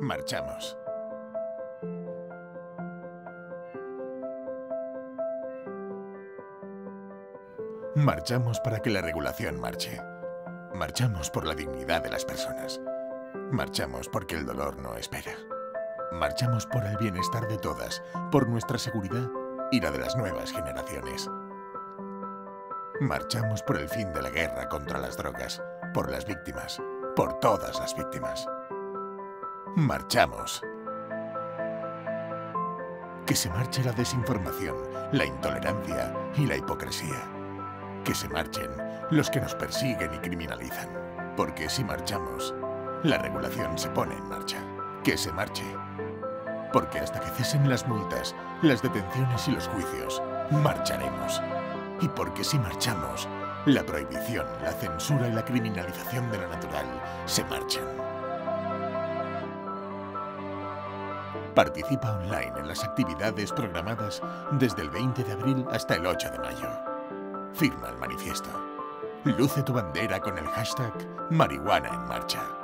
Marchamos. Marchamos para que la regulación marche. Marchamos por la dignidad de las personas. Marchamos porque el dolor no espera. Marchamos por el bienestar de todas, por nuestra seguridad y la de las nuevas generaciones. Marchamos por el fin de la guerra contra las drogas, por las víctimas, por todas las víctimas. Marchamos. Que se marche la desinformación, la intolerancia y la hipocresía. Que se marchen los que nos persiguen y criminalizan. Porque si marchamos, la regulación se pone en marcha. Que se marche. Porque hasta que cesen las multas, las detenciones y los juicios, marcharemos. Y porque si marchamos, la prohibición, la censura y la criminalización de lo natural se marchan. Participa online en las actividades programadas desde el 20 de abril hasta el 8 de mayo. Firma el manifiesto. Luce tu bandera con el hashtag Marihuana en Marcha.